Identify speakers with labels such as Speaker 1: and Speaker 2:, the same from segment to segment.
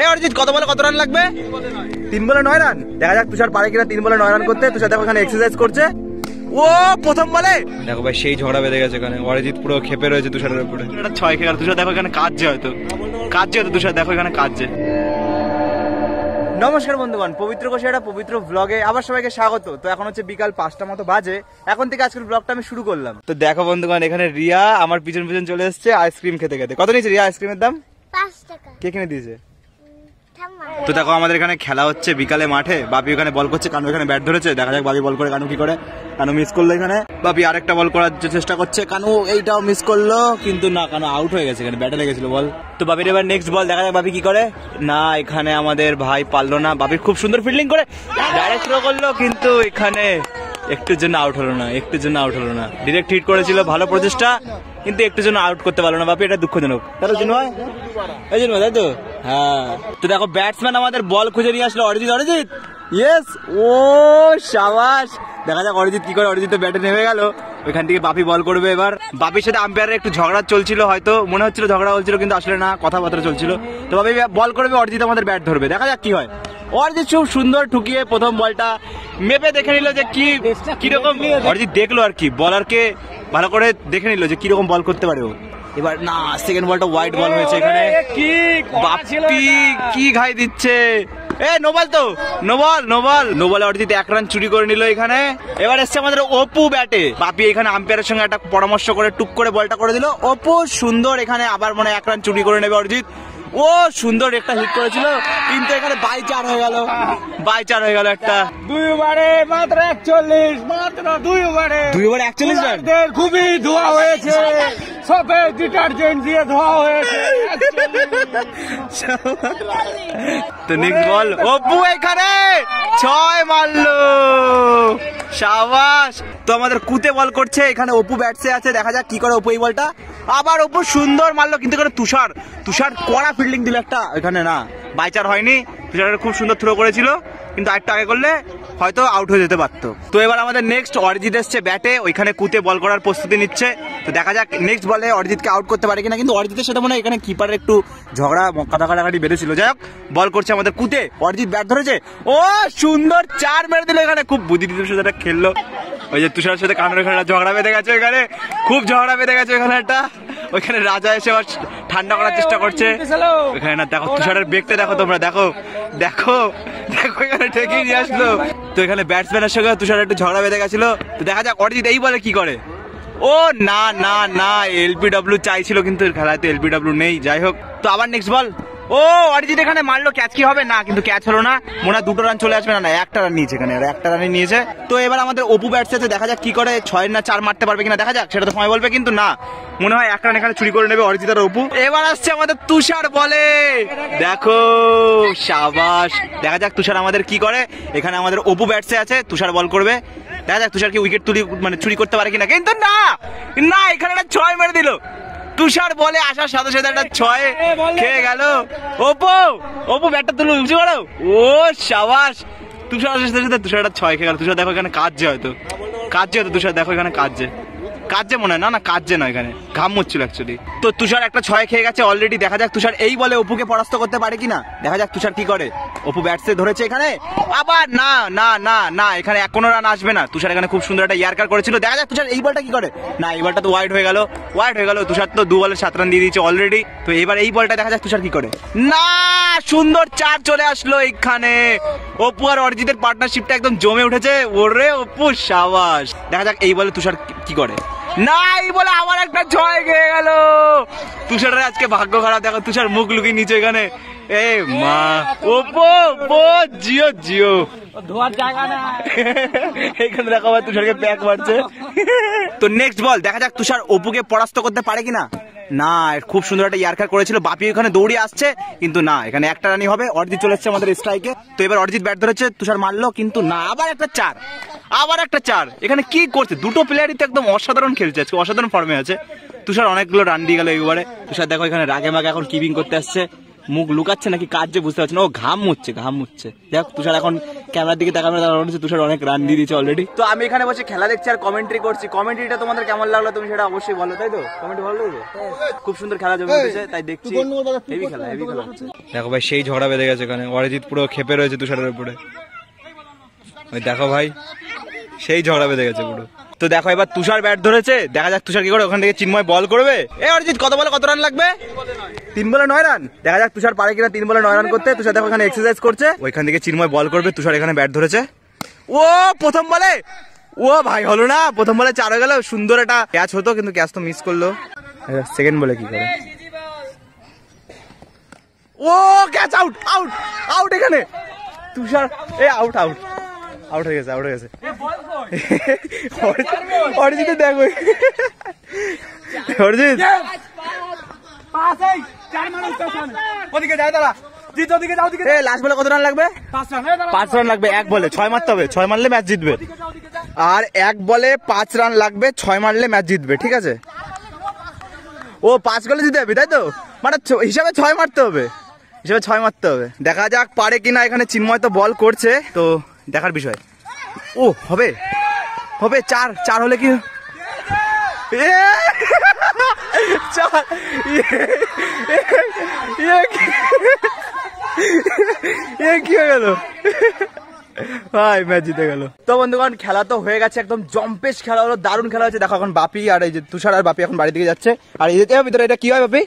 Speaker 1: এ অরিজিৎ কত বলে কত রান লাগবে? তিন বলে নয় রান দেখা যাক তুষার পারে কিনা তিন বলে নয় রান করতে। তুষার দেখো এখানে এক্সারসাইজ করছে। ও প্রথম বলে। দেখো ভাই সেই ঝগড়া বেঁধে গেছে এখানে। অরিজিৎ পুরো খেপে রয়েছে তুষারের উপরে। এটা ছয় খেয়ে তুষার দেখো এখানে কাজছে হয়তো। কাজছে হয়তো তুষার দেখো এখানে কাজছে নমস্কার বন্ধুগণ পবিত্র কোষে একটা পবিত্র ব্লগে আবার সবাইকে স্বাগত। তো এখন হচ্ছে বিকাল পাঁচটা মতো বাজে। এখন থেকে আজকের ব্লগটা আমি শুরু করলাম। তো দেখো বন্ধুগণ এখানে রিয়া আমার পিছন পিছন চলে এসেছে আইসক্রিম খেতে খেতে। কত নিয়েছে রিয়া আইসক্রিমের দাম? কে কিনে দিয়েছে? তো দেখো, আমাদের এখানে খেলা হচ্ছে বিকালে মাঠে। বাপি ওখানে বল করছে, কানু এখানে ব্যাট ধরেছে। দেখা যাক বাপি বল করে কানু কি করে। কানু মিস করল এখানে। বাপি আরেকটা বল করার চেষ্টা করছে, কানু এইটাও মিস করল, কিন্তু না, কানু আউট হয়ে গেছে এখানে ব্যাটে লেগেছিল বল তো বাপির এবার নেক্সট বল দেখা যাক বাপি কি করে। না, এখানে আমাদের ভাই পারল না। বাপির খুব সুন্দর ফিল্ডিং করে ডাইরেক্ট করল, কিন্তু এখানে একটুর জন্য আউট হলো না একটুর জন্য আউট হলো না। ডিরেক্ট হিট করেছিল ভালো প্রচেষ্টা কিন্তু একটুর জন্য আউট করতে পারল না। বাপি এটা দুঃখজনক। তার জন্য হয় এই জন্য তাই তো? হ্যাঁ। তো দেখো ব্যাটসম্যান আমাদের বল খুঁজে নিয়ে আসলো অরিজিৎ অরিজিৎ? ইয়েস ও সাবাস। দেখা যাক অরিজিৎ কি করে অরিজিৎ তো ব্যাটে নেমে গেল। ওইখান থেকে বাপি বল করবে এবার। বাপির সাথে আম্পায়ারের একটু ঝগড়া চলছিল হয়তো মনে হচ্ছিল ঝগড়া হচ্ছিল কিন্তু আসলে না কথাবার্তা চলছিল। তো বাপি বল করবে অরিজিৎ আমাদের ব্যাট ধরবে। দেখা যাক কি হয়। অরিজিৎ খুব সুন্দর ঠুকিয়ে প্রথম বলটা। মেপে দেখে নিল যে কি কীরকম অরিজিৎ দেখল আর কি। বলারকে ভালো করে দেখে নিল যে কীরকম বল করতে পারে ও। এবার না সেকেন্ড বলটা হোয়াইট বল হয়েছে এখানে। কি বাপি কি ঘাই দিচ্ছে। এ নোবল তো। No ball no ball. No ball Arijit এক রান চুরি করে নিল এখানে। এবার এসছে আমাদের অপু ব্যাটে। বাপি এখানে আম্পায়ারের সঙ্গে একটা পরামর্শ করে টুক করে বলটা করে দিল। অপু সুন্দর এখানে আবার মনে এক রান চুরি করে নেবে অরিজিৎ। ও সুন্দর একটা হিট করেছিল। কিন্তু এখানে বাই চার হয়ে গেল। বাই চার হয়ে গেল একটা।
Speaker 2: দুই ওভারে মাত্র একচল্লিশ মাত্র দুই ওভারে
Speaker 1: দুই ওভার একচল্লিশ রান
Speaker 2: খুবই ধোয়া হয়েছে। সবে ডিটারজেন্ট দিয়ে ধোয়া হয়েছে।
Speaker 1: তো নেক্সট বল অপু এখানে! ছয় মারলো। সাবাস। তো আমাদের কুতে বল করছে, এখানে অপু ব্যাটসে আছে, দেখা যাক কি করে অপু এই বলটা। আবার অপু সুন্দর মারলো, কিন্তু এখানে তুষার। তুষার কড়া ফিল্ডিং দিল একটা, এখানে না বাইচার হয়নি। তুষার খুব সুন্দর থ্রো করেছিল, কিন্তু আরেকটা আগে করলে হয়তো আউট হয়ে যেতে পারতো। তো এবার আমাদের নেক্সট অরিজিৎ এসছে ব্যাটে ওইখানে কুতে বল করার প্রস্তুতি নিচ্ছে। তো দেখা যাক নেক্সট বলে অরিজিৎকে আউট করতে পারে কিনা কিন্তু অরিজিতের সাথে মনে হয় এখানে কিপারের একটু ঝগড়া মক্কা কাটাকাটি বেড়েছিল। যাই হোক বল করছে আমাদের কুতে। অরিজিৎ ব্যাট ধরেছে। ও সুন্দর চার মেরে দিল এখানে। খুব বুদ্ধির সাথে একটা খেললো। ওই যে তুষারের সাথে কানের একটা ঝগড়া বেঁধে গেছে এখানে খুব ঝগড়া বেঁধে গেছে এখানে একটা। ওইখানে রাজা এসে আবার ঠান্ডা করার চেষ্টা করছে। এখানে না দেখো তুষারের বেগটা দেখো তোমরা। দেখো দেখো। দেখো, এখানে ঠেকিয়ে নিয়ে আসলো। তো এখানে ব্যাটসম্যানের সঙ্গে তুষার একটু ঝগড়া বেঁধে গেছিল। তো দেখা যাক অরিজিৎ এই বলে কি করে। ও, না না না এলপিডব্লিউ চাইছিল কিন্তু খেলায় তো এলপিডব্লিউ নেই। যাই হোক, তো আবার নেক্সট বল ও, অরিজিৎ এখানে মারলো ক্যাচ কি হবে? না, কিন্তু ক্যাচ হলো না। মনে হয় দুটো রান চলে আসবে। না একটা রান নিয়েছে এখানে একটা রানই নিয়েছে। তো এবার আমাদের অপু ব্যাটস আছে দেখা যাক কি করে, ছয় না চার মারতে পারবে কিনা, দেখা যাক, সেটা তো সময় বলবে, কিন্তু না। মনে হয় এক রান এখানে চুরি করে নেবে অরিজিৎ আর অপু। এবার আসছে আমাদের তুষার বলে। দেখো, সাবাস। দেখা যাক তুষার আমাদের কি করে। এখানে আমাদের অপু ব্যাটসে আছে, তুষার বল করবে। দেখা যাক তুষার কি উইকেট তুলি মানে চুরি করতে পারে কিনা। কিন্তু না! না, এখানে একটা ছয় মেরে দিল। তুষার বলে আসার সাথে সাথে একটা ছয় খেয়ে গেল। ওপো ওপো ব্যাটটা তুলে উঁচু করো। ও সাবাস। তুষার আসার সাথে সাথে তুষার একটা ছয় খেয়ে গেল। তুষার দেখো এখানে কাজছে হয়তো। কাজছে হয়তো, তুষার দেখো এখানে কাজছে কাজে মনে হয়। না না, কাজে নয় এখানে। ঘাম মুচ্ছিল অ্যাকচুয়ালি তো তুষার একটা ছয় খেয়ে গেছে অলরেডি দেখা যাক তুষার এই বলে অপুকে পরাস্ত করতে পারে কিনা। দেখা যাক তুষার কি করে। অপু ব্যাটসে ধরেছে এখানে। আবার না না না না, এখানে এক কোনো রান আসবে না। তুষার এখানে খুব সুন্দর একটা ইয়ারকার করেছিল। দেখা যাক তুষার এই বলটা কি করে। না, এই বলটা তো ওয়াইড হয়ে গেল। ওয়াইড হয়ে গেল। তুষার তো দু বলে সাত রান দিয়ে দিয়েছে অলরেডি তো এবার এই বলটা দেখা যাক তুষার কি করে। না, সুন্দর চার চলে আসলো এখানে অপু আর অরিজিতের পার্টনারশিপটা একদম জমে উঠেছে। ওরে অপু সাবাস। দেখা যাক এই বলে তুষার কি করে। না এই বলে আবার একটা ছয় খেয়ে গেল। তুষারের আজকে ভাগ্য খারাপ দেখো তুষার মুখ লুকিয়ে নিচে এখানে। এ মা ওপো ওপো জিও জিও।
Speaker 2: ধোয়ার জায়গা না
Speaker 1: এখানে দেখো আবার তুষারকে প্যাক মারছে। তো নেক্সট বল দেখা যাক তুষার অপুকে পরাস্ত করতে পারে কিনা। না খুব সুন্দর একটা ইয়ারকার করেছিল বাপি ওখানে দৌড়ে আসছে কিন্তু না এখানে একটা রানই হবে অরিজিৎ চলে এসছে আমাদের স্ট্রাইকে তো এবার অরিজিৎ ব্যাট ধরেছে তুষার মারলো কিন্তু না আবার একটা চার। আবার একটা চার। এখানে কি করছে? দুটো প্লেয়ারই তো একদম অসাধারণ খেলছে আজকে অসাধারণ ফর্মে আছে। তুষার অনেকগুলো রান দিয়ে গেল এবারে। তুষার দেখো এখানে রাগে মাগে এখন কিপিং করতে আসছে। মুখ লুকাচ্ছে নাকি কাজ যে বুঝতে পারছে না। ও ঘাম মুচ্ছে ঘাম মুচ্ছে দেখ তুষার এখন ক্যামেরার দিকে তার মনে হচ্ছে তুষার অনেক রান দিয়ে দিয়েছে অলরেডি তো আমি এখানে বসে খেলা দেখছি আর কমেন্ট্রি করছি। কমেন্ট্রিটা তোমাদের কেমন লাগল তুমি সেটা অবশ্যই বলো তাই তো? কমেন্ট্রি ভালো লাগল খুব সুন্দর খেলা জমে উঠেছে তাই দেখছি। হেভি খেলা হেভি খেলা। দেখো ভাই সেই ঝগড়া বেঁধে গেছে এখানে অরিজিৎ পুরো খেপে রয়েছে তুষারের উপরে। ওই দেখো ভাই, সেই ঝগড়া বেঁধে গেছে পুরো। তো দেখো এবার তুষার ব্যাট ধরেছে, দেখা যাক তুষার কি করে, ওখান থেকে চিন্ময় বল করবে। এ অরিজিৎ, কত বলে কত রান লাগবে? তিন বলে নয় রান দেখা যাক তুষার পারে কিনা তিন বলে নয় রান করতে। তুষার দেখো এখানে এক্সারসাইজ করছে। ওইখান থেকে চিন্ময় বল করবে, তুষার এখানে ব্যাট ধরেছে। ও, প্রথম বলে? ও ভাই, হলো না। প্রথম বলে চার গেল, সুন্দর একটা ক্যাচ হতো, কিন্তু ক্যাচ তো মিস করল। সেকেন্ড বলে কি করে? ও ক্যাচ আউট আউট আউট এখানে। তুষার, এ আউট আউট আউট হয়ে গেছে আউট হয়ে গেছে। অরিজিৎ দেখো অরিজিৎ। লাস্ট বলে কত রান লাগবে?
Speaker 2: পাঁচ রান হয়ে
Speaker 1: লাগবে এক বলে। ছয় মারতে হবে। ছয় মারলে ম্যাচ জিতবে। আর এক বলে পাঁচ রান লাগবে ছয় মারলে ম্যাচ জিতবে ঠিক আছে? ও পাঁচ গোলে জিতে যাবি তাই তো? মানে হিসাবে ছয় মারতে হবে। হিসাবে ছয় মারতে হবে। দেখা যাক পারে কিনা এখানে চিন্ময় তো বল করছে তো দেখার বিষয়। ও, হবে। হবে, চার চার হলে কি! চার কি- হয়ে গেল? ভাই, ম্যাচ জিতে গেল। তো বন্ধুগণ, খেলা তো হয়ে গেছে একদম জম্পেশ খেলা হলো, দারুণ খেলা হচ্ছে দেখো এখন বাপি আর এই যে তুষার আর বাপি এখন বাড়ি দিকে যাচ্ছে। আর এই যে এ, ভিতরে এটা কি হয় বাপি?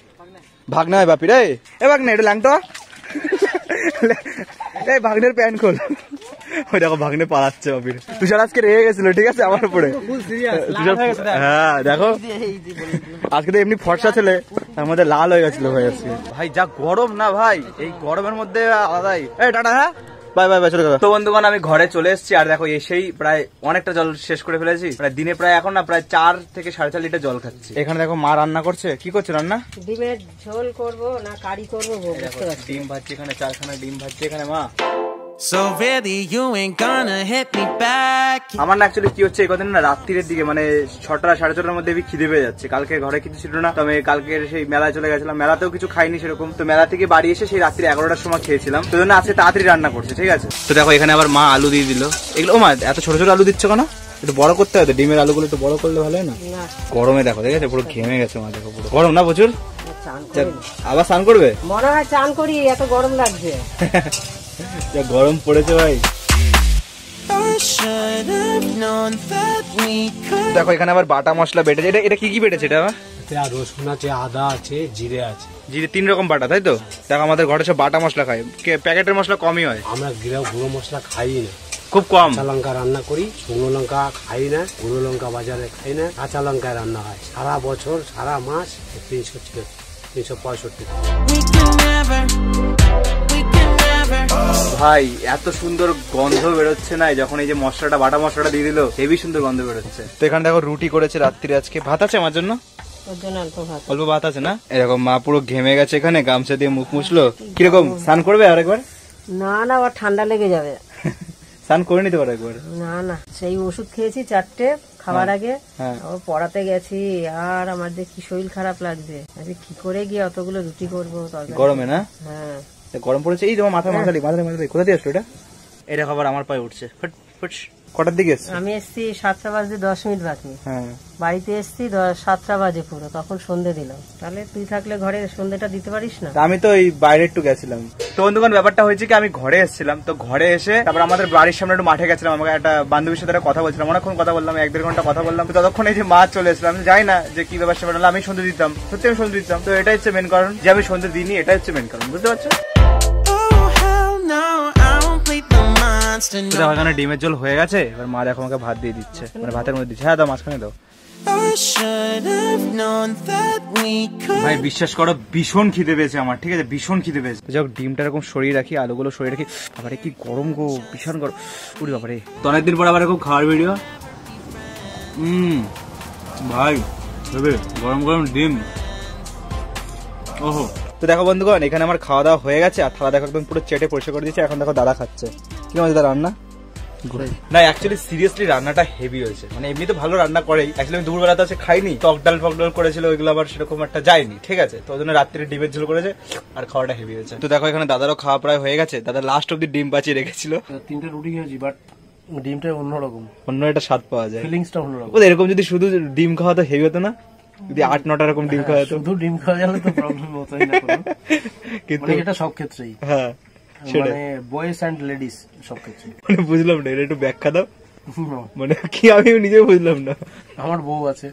Speaker 1: ভাগনা হয় বাপি রে। এ, ভাগনা, এটা ল্যাংটো? এই ভাগনের প্যান্ট খোল। ওই দেখো ভাগনে পালাচ্ছে বাপির তুষার আজকে রেগে গেছিল ঠিক আছে? আমার উপরে। হ্যাঁ দেখো। আজকে তো এমনি ফর্সা ছেলে মধ্যে লাল হয়ে গেছিল ভাই আজকে। ভাই যা গরম না ভাই এই গরমের মধ্যে আলাদাই। এই টাটা হ্যাঁ? বাই বাই বাই তো বন্ধুগণ আমি ঘরে চলে এসেছি আর দেখো এসেই প্রায় অনেকটা জল শেষ করে ফেলেছি। প্রায় দিনে প্রায় এখন না প্রায় চার থেকে সাড়ে চার লিটার জল খাচ্ছি। এখানে দেখো মা রান্না করছে। কি করছে রান্না?
Speaker 3: ডিমের ঝোল করব না কারি করব
Speaker 1: ডিম ভাজছে এখানে চারখানা ডিম ভাজছে এখানে মা।
Speaker 4: So really, you ain't gonna hit me back.
Speaker 1: আমার না অ্যাকচুয়ালি কি হচ্ছে এই কদিন না রাত্রির দিকে মানে ছটা সাড়ে ছটার মধ্যে আমি খিদে পেয়ে যাচ্ছে। কালকে ঘরে কিছু ছিল না তো আমি কালকে সেই মেলায় চলে গেছিলাম। মেলাতেও কিছু খাইনি সেরকম। তো মেলা থেকে বাড়ি এসে সেই রাত্রি এগারোটার সময় খেয়েছিলাম। তো জন্য আজকে তাড়াতাড়ি রান্না করছে ঠিক আছে? তো দেখো এখানে আবার মা আলু দিয়ে দিল। এগুলো ও মা এত ছোট ছোট আলু দিচ্ছ কেন? একটু বড় করতে হবে তো, ডিমের আলুগুলো একটু বড় করলে ভালো হয় না?
Speaker 3: না।
Speaker 1: গরমে দেখো ঠিক আছে? পুরো ঘেমে গেছে মা দেখো পুরো। গরম না প্রচুর? আবার স্নান করবে?
Speaker 3: মনে হয় চান করি এত গরম লাগছে।
Speaker 1: যা গরম পড়েছে ভাই. দেখো এখানে আবার বাটা মশলা বেটেছে। এটা এটা কি কি বেটেছে এটা?
Speaker 2: আর রসুন আছে আদা আছে জিরে আছে।
Speaker 1: জিরে তিন রকম বাটা তাই তো? দেখো আমাদের ঘরে সব বাটা মশলা খায়। কে- প্যাকেটের মশলা কমই হয়।
Speaker 2: আমরা গিরা গুঁড়ো মশলা খাই না।
Speaker 1: খুব কম।
Speaker 2: কাঁচা লঙ্কা রান্না করি শুকনো লঙ্কা খাই না গুঁড়ো লঙ্কা বাজারে খাই না কাঁচা লঙ্কায় রান্না হয়। সারা বছর সারা মাস তিনশো তিনশো পঁয়ষট্টি।
Speaker 1: ভাই এত সুন্দর গন্ধ বেরোচ্ছে না যখন এই যে মশলাটা বাটা মশলাটা দিয়ে দিল হেভি সুন্দর গন্ধ বেরোচ্ছে। তো এখানে দেখো রুটি করেছে রাত্রি আজকে। ভাত আছে আমার জন্য?
Speaker 3: অল্প ভাত।
Speaker 1: আছে না? এরকম মা পুরো ঘেমে গেছে এখানে গামছা দিয়ে মুখ মুছলো। কীরকম স্নান করবে আরেকবার
Speaker 3: না না আবার ঠান্ডা লেগে যাবে।
Speaker 1: স্নান করে নিতে পারো একবার।
Speaker 3: না না সেই ওষুধ খেয়েছি চারটে খাবার আগে।
Speaker 1: হ্যাঁ।
Speaker 3: পড়াতে গেছি আর আমার যে কি শরীর খারাপ লাগছে আজকে কি করে গিয়ে অতগুলো রুটি করব
Speaker 1: গরমে না?
Speaker 3: হ্যাঁ।
Speaker 1: গরম পড়েছে। এই তোমার মাথা মাথালি মাথা মাথালি কোথা দিয়ে আসলো এটা? এটা খাবার আমার পায়ে উঠছে। কটার দিকে
Speaker 3: আমি এসছি সাতটা বাজে দশ মিনিট বাকি।
Speaker 1: হ্যাঁ।
Speaker 3: বাড়িতে এসছি সাতটা বাজে পুরো তখন সন্ধে দিলাম। তাহলে তুই থাকলে ঘরে সন্ধেটা দিতে পারিস না?
Speaker 1: আমি তো এই বাইরে একটু গেছিলাম। তো বন্ধুগণ ব্যাপারটা হয়েছে কি আমি ঘরে এসেছিলাম। তো ঘরে এসে তারপর আমাদের বাড়ির সামনে একটু মাঠে গেছিলাম। আমাকে একটা বান্ধবীর সাথে একটা কথা বলছিলাম। অনেকক্ষণ কথা বললাম এক দেড় ঘণ্টা কথা বললাম। তো ততক্ষণ এই যে মা চলে এসেছিলাম আমি জানি না যে কি ব্যাপার সেটা আমি সন্ধে দিতাম। সত্যি আমি সন্ধে দিতাম। তো এটাই হচ্ছে মেন কারণ। যে আমি সন্ধে দিইনি এটাই হচ্ছে মেন কারণ। বুঝতে পারছ? তো দেখো এখানে ডিমের ঝোল হয়ে গেছে এবার মা দেখো আমাকে ভাত দিয়ে দিচ্ছে। মানে ভাতের মধ্যে দিচ্ছে। হ্যাঁ দাও মাঝখানে দাও. ভাই বিশ্বাস করো ভীষণ খিদে পেয়েছে আমার ঠিক আছে? ভীষণ খিদে পেয়েছে। যাক ডিমটা এরকম সরিয়ে রাখি আলুগুলো সরিয়ে রাখি। বাবারে কি গরম গো ভীষণ গরম। উড়ি বাবারে। তো অনেকদিন পর আবার এরকম খাওয়ার ভিডিও হুম ভাই দেবে গরম গরম ডিম। ওহো। তো দেখো বন্ধুগণ এখানে আমার খাওয়া দাওয়া হয়ে গেছে আর থালা দেখো একদম পুরো চেটে পরিষ্কার করে দিয়েছে এখন দেখো দাদা খাচ্ছে। কি মজা রান্না? না অ্যাকচুয়ালি সিরিয়াসলি রান্নাটা হেভি হয়েছে। মানে এমনি তো ভালো রান্না করেই। অ্যাকচুয়ালি আমি দুপুরবেলা তো আছে খাইনি। টক ডাল ফক ডাল করেছিল ওইগুলো আবার সেরকম একটা যায়নি। ঠিক আছে? তো ওই জন্য রাত্রে ডিমের ঝোল করেছে আর খাওয়াটা হেভি হয়েছে। তো দেখো এখানে দাদারও খাওয়া প্রায় হয়ে গেছে। দাদা লাস্ট অব্দি ডিম বাঁচিয়ে রেখেছিল।
Speaker 5: তিনটে রুটি খেয়েছি বাট ডিমটা অন্যরকম।
Speaker 1: অন্য একটা স্বাদ পাওয়া যায়।
Speaker 5: ফিলিংসটা অন্যরকম।
Speaker 1: এরকম যদি শুধু ডিম খাওয়া তো হেভি হতো না? যদি আট নটা এরকম ডিম খাওয়া হতো
Speaker 5: শুধু ডিম খাওয়া গেলে তো প্রবলেম হতোই না
Speaker 1: কিন্তু
Speaker 5: মানে এটা সব ক্ষেত্রেই।
Speaker 1: হ্যাঁ।
Speaker 5: মানে বয়েজ অ্যান্ড লেডিস সবকিছু।
Speaker 1: মানে বুঝলাম না এটা একটু ব্যাখ্যা দাও। মানে কি আমি নিজেও বুঝলাম না।
Speaker 5: আমার বউ আছে।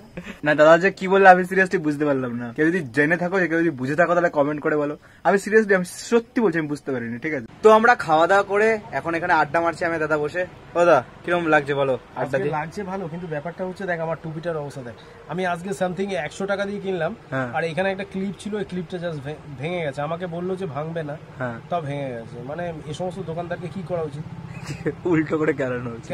Speaker 1: না দাদা যে কি বললে আমি সিরিয়াসলি বুঝতে পারলাম না। কেউ যদি জেনে থাকো কেউ যদি বুঝে থাকো তাহলে কমেন্ট করে বলো। আমি সিরিয়াসলি আমি সত্যি বলছি আমি বুঝতে পারিনি ঠিক আছে? তো আমরা খাওয়া দাওয়া করে এখন এখানে আড্ডা মারছি আমি দাদা বসে। দাদা কীরকম লাগছে বলো আড্ডা দিয়ে?
Speaker 5: লাগছে ভালো কিন্তু ব্যাপারটা হচ্ছে দেখ আমার টুপিটার অবস্থা দেখ। আমি আজকে সামথিং একশো টাকা দিয়ে কিনলাম
Speaker 1: হ্যাঁ।
Speaker 5: আর এখানে একটা ক্লিপ ছিল ওই ক্লিপটা জাস্ট ভেঙে গেছে। আমাকে বলল যে ভাঙবে না
Speaker 1: হ্যাঁ।
Speaker 5: তাও ভেঙে গেছে। মানে এই সমস্ত দোকানদারকে কি করা উচিত?
Speaker 1: উল্টো করে কেলানো হচ্ছে।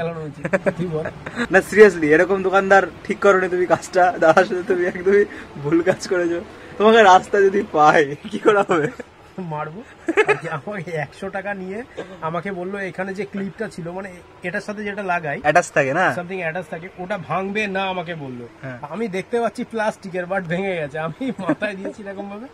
Speaker 5: তুই বল?
Speaker 1: না সিরিয়াসলি এরকম দোকানদার ঠিক করো তুমি কাজটা দাদার সাথে তুমি একদমই ভুল কাজ করেছ। তোমাকে রাস্তা যদি পাই কি করা হবে?
Speaker 5: মারবো। আমাকে একশো টাকা নিয়ে আমাকে বলল এখানে যে ক্লিপটা ছিল মানে এটার সাথে যেটা লাগাই
Speaker 1: অ্যাটাচ থাকে না?
Speaker 5: সামথিং অ্যাটাচ থাকে ওটা ভাঙবে না আমাকে বলল।
Speaker 1: হ্যাঁ।
Speaker 5: আমি দেখতে পাচ্ছি প্লাস্টিকের বাট ভেঙে গেছে। আমি মাথায় দিয়েছি এরকম ভাবে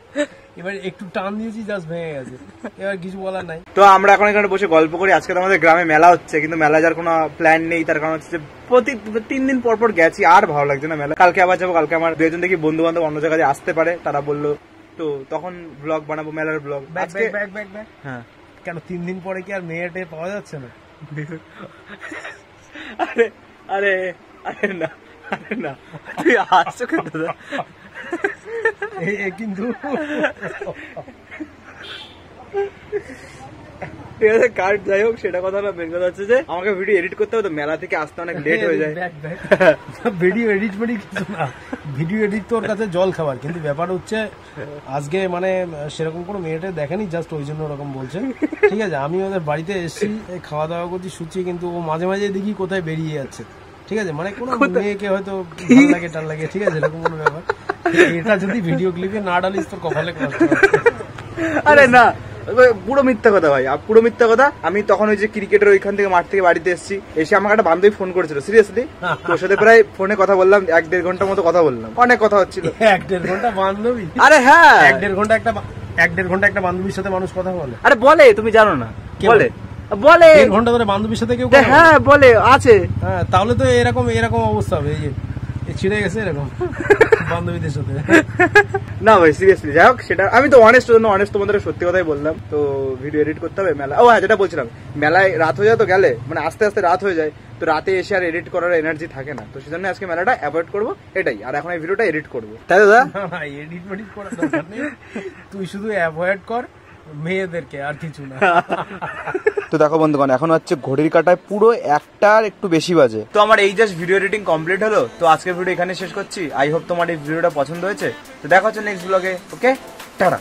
Speaker 5: এবার একটু টান দিয়েছি জাস্ট ভেঙে গেছে। এবার কিছু বলার নাই।
Speaker 1: তো আমরা এখন এখানে বসে গল্প করি। আজকে তো আমাদের গ্রামে মেলা হচ্ছে কিন্তু মেলা যার কোনো প্ল্যান নেই। তার কারণ হচ্ছে প্রতি তিন দিন পর পর গেছি আর ভালো লাগছে না মেলা কালকে আবার যাব কালকে আমার দুজন দেখি বন্ধু বান্ধব অন্য জায়গায় আসতে পারে। তারা বলল তো তখন ব্লগ বানাবো মেলার ব্লগ
Speaker 5: ব্যাক
Speaker 1: আজকে
Speaker 5: ব্যাক ব্যাক ব্যাক।
Speaker 1: হ্যাঁ।
Speaker 5: কেন তিন দিন পরে কি আর মেয়ে টেয়ে পাওয়া যাচ্ছে না?
Speaker 1: আরে আরে আরে না আরে না। তুই হাসছো কেন দাদা?
Speaker 5: কিন্তু
Speaker 1: ঠিক আছে কার্ড যাই হোক সেটা কথা না মেন কথা হচ্ছে যে আমাকে ভিডিও এডিট করতে হবে তো মেলা থেকে আসতে অনেক লেট হয়ে যায়।
Speaker 5: ভিডিও এডিট ফেডিট কিছু না। ভিডিও এডিট তোর কাছে জল খাবার কিন্তু ব্যাপার হচ্ছে আজকে মানে সেরকম কোনো মেয়েটে দেখেনি জাস্ট ওই জন্য ওরকম বলছে। ঠিক আছে আমি ওদের বাড়িতে এসেছি খাওয়া দাওয়া করছি শুচ্ছি কিন্তু ও মাঝে মাঝে দেখি কোথায় বেরিয়ে যাচ্ছে। ঠিক আছে মানে কোনো মেয়েকে হয়তো ভালো লাগে টাল লাগে ঠিক আছে এরকম কোনো ব্যাপার। এটা যদি ভিডিও ক্লিপে না ডালিস তোর কপালে কষ্ট
Speaker 1: আরে না পুরো মিথ্যা কথা ভাই পুরো মিথ্যা কথা আমি তখন ওই যে ক্রিকেটের ওইখান থেকে মাঠ থেকে বাড়িতে এসেছি এসে আমাকে একটা বান্ধবী ফোন করেছিল সিরিয়াসলি তোর সাথে প্রায় ফোনে কথা বললাম এক দেড় ঘণ্টার মতো কথা বললাম অনেক কথা হচ্ছিল।
Speaker 5: এক দেড় ঘণ্টা বান্ধবী?
Speaker 1: আরে হ্যাঁ!
Speaker 5: এক দেড় ঘণ্টা একটা এক দেড় ঘণ্টা একটা বান্ধবীর সাথে মানুষ কথা বলে।
Speaker 1: আরে বলে তুমি জানো না।
Speaker 5: কে
Speaker 1: বলে। বলে?
Speaker 5: ঘণ্টা ধরে বান্ধবীর সাথে কেউ
Speaker 1: যে
Speaker 5: কথা বলে?
Speaker 1: হ্যাঁ বলে আছে।
Speaker 5: হ্যাঁ তাহলে তো এরকম এরকম অবস্থা হবে এই যে। ছিঁড়ে গেছে এরকম বান্ধবীদের সাথে।
Speaker 1: না ভাই সিরিয়াসলি যাই হোক সেটা আমি তো অনেস্ট জন্য অনেস্ট তোমাদের সত্যি কথাই বললাম। তো ভিডিও এডিট করতে হবে মেলা ও হ্যাঁ যেটা বলছিলাম মেলায় রাত হয়ে যায় তো গেলে? মানে আস্তে আস্তে রাত হয়ে যায় তো রাতে এসে আর এডিট করার এনার্জি থাকে না। তো সেজন্য আজকে মেলাটা অ্যাভয়েড করব এটাই। আর এখন এই ভিডিওটা এডিট করব। তাই দাদা?
Speaker 5: এডিট করার দরকার নেই। তুই শুধু অ্যাভয়েড কর মেয়েদেরকে আর কিছু না।
Speaker 1: তো দেখো বন্ধুগণ এখন হচ্ছে ঘড়ির কাটায় পুরো একটার একটু বেশি বাজে। তো আমার এই জাস্ট ভিডিও এডিটিং কমপ্লিট হলো তো আজকের ভিডিও এখানে শেষ করছি। আই হোপ তোমার এই ভিডিওটা পছন্দ হয়েছে। তো দেখা হচ্ছে নেক্সট ব্লগে ওকে টাটা।